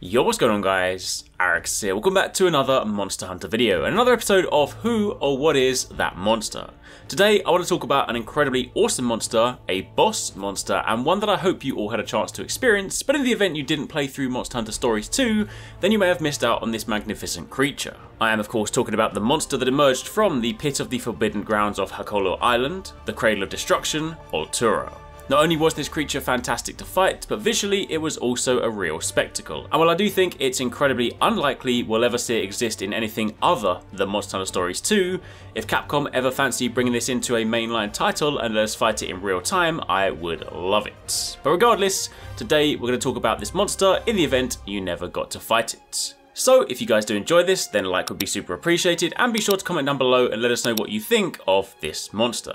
Yo, what's going on guys? Arekkz here. Welcome back to another Monster Hunter video, and another episode of Who or What Is That Monster? Today I want to talk about an incredibly awesome monster, a boss monster, and one that I hope you all had a chance to experience, but in the event you didn't play through Monster Hunter Stories 2, then you may have missed out on this magnificent creature. I am of course talking about the monster that emerged from the pit of the forbidden grounds of Hakolo Island, the Cradle of Destruction, Oltura. Not only was this creature fantastic to fight, but visually it was also a real spectacle. And while I do think it's incredibly unlikely we'll ever see it exist in anything other than Monster Hunter Stories 2, if Capcom ever fancy bringing this into a mainline title and let us fight it in real time, I would love it. But regardless, today we're going to talk about this monster in the event you never got to fight it. So if you guys do enjoy this, then a like would be super appreciated, and be sure to comment down below and let us know what you think of this monster.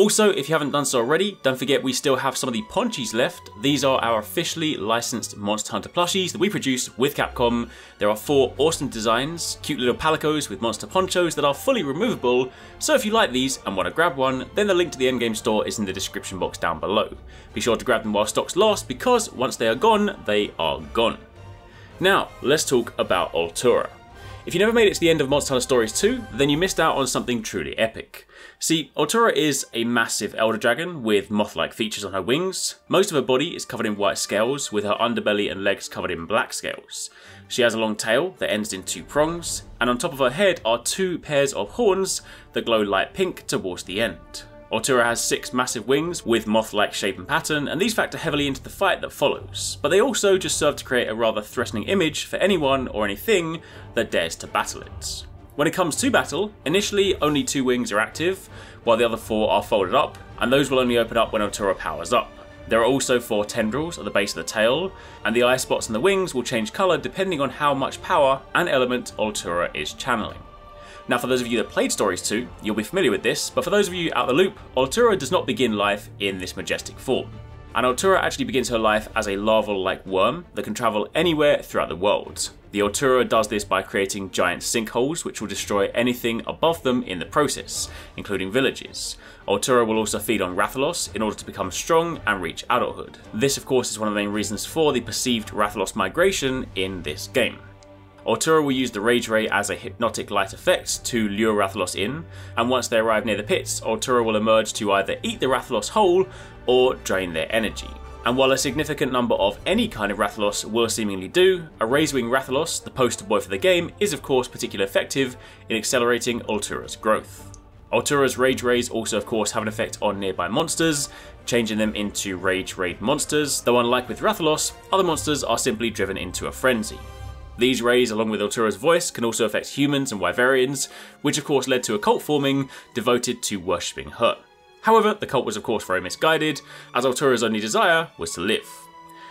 Also, if you haven't done so already, don't forget we still have some of the Ponchis left. These are our officially licensed Monster Hunter plushies that we produce with Capcom. There are four awesome designs, cute little palicos with monster ponchos that are fully removable, so if you like these and want to grab one, then the link to the endgame store is in the description box down below. Be sure to grab them while stocks last because once they are gone, they are gone. Now, let's talk about Oltura. If you never made it to the end of Monster Hunter Stories 2, then you missed out on something truly epic. See, Oltura is a massive elder dragon with moth-like features on her wings. Most of her body is covered in white scales, with her underbelly and legs covered in black scales. She has a long tail that ends in two prongs, and on top of her head are two pairs of horns that glow light pink towards the end. Oltura has six massive wings with moth-like shape and pattern, and these factor heavily into the fight that follows, but they also just serve to create a rather threatening image for anyone or anything that dares to battle it. When it comes to battle, initially only two wings are active, while the other four are folded up, and those will only open up when Oltura powers up. There are also four tendrils at the base of the tail, and the eye spots on the wings will change colour depending on how much power and element Oltura is channeling. Now for those of you that played Stories 2, you'll be familiar with this, but for those of you out the loop, Oltura does not begin life in this majestic form. And Oltura actually begins her life as a larval-like worm that can travel anywhere throughout the world. The Oltura does this by creating giant sinkholes which will destroy anything above them in the process, including villages. Oltura will also feed on Rathalos in order to become strong and reach adulthood. This of course is one of the main reasons for the perceived Rathalos migration in this game. Oltura will use the Rage Ray as a hypnotic light effect to lure Rathalos in, and once they arrive near the pits, Oltura will emerge to either eat the Rathalos whole or drain their energy. And while a significant number of any kind of Rathalos will seemingly do, a Razewing Rathalos, the poster boy for the game, is of course particularly effective in accelerating Oltura's growth. Oltura's Rage Rays also of course have an effect on nearby monsters, changing them into Rage Raid monsters, though unlike with Rathalos, other monsters are simply driven into a frenzy. These rays, along with Oltura's voice, can also affect humans and Wyverians, which of course led to a cult forming devoted to worshipping her. However, the cult was of course very misguided, as Oltura's only desire was to live.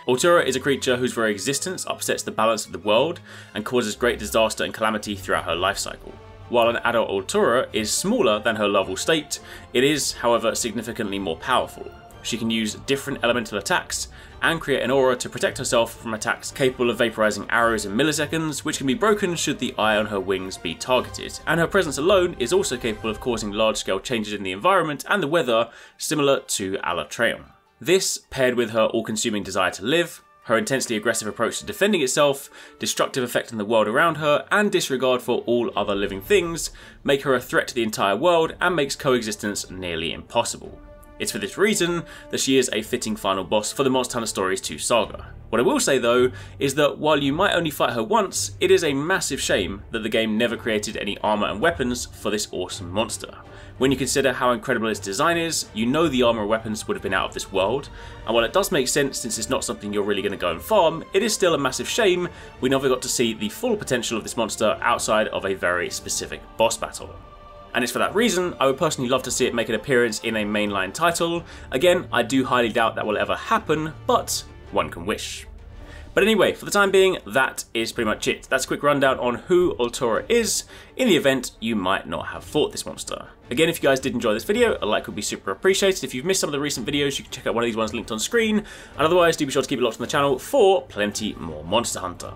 Oltura is a creature whose very existence upsets the balance of the world and causes great disaster and calamity throughout her life cycle. While an adult Oltura is smaller than her larval state, it is, however, significantly more powerful. She can use different elemental attacks and create an aura to protect herself from attacks capable of vaporizing arrows in milliseconds, which can be broken should the eye on her wings be targeted. And her presence alone is also capable of causing large-scale changes in the environment and the weather, similar to Alatreon. This, paired with her all-consuming desire to live, her intensely aggressive approach to defending itself, destructive effect on the world around her, and disregard for all other living things, make her a threat to the entire world and makes coexistence nearly impossible. It's for this reason that she is a fitting final boss for the Monster Hunter Stories 2 saga. What I will say though, is that while you might only fight her once, it is a massive shame that the game never created any armour and weapons for this awesome monster. When you consider how incredible its design is, you know the armour and weapons would have been out of this world, and while it does make sense since it's not something you're really going to go and farm, it is still a massive shame we never got to see the full potential of this monster outside of a very specific boss battle and it's for that reason I would personally love to see it make an appearance in a mainline title. Again, I do highly doubt that will ever happen, but one can wish. But anyway, for the time being, that is pretty much it. That's a quick rundown on who Oltura is, in the event you might not have fought this monster. Again, if you guys did enjoy this video, a like would be super appreciated. If you've missed some of the recent videos, you can check out one of these ones linked on screen, and otherwise do be sure to keep it locked on the channel for plenty more Monster Hunter.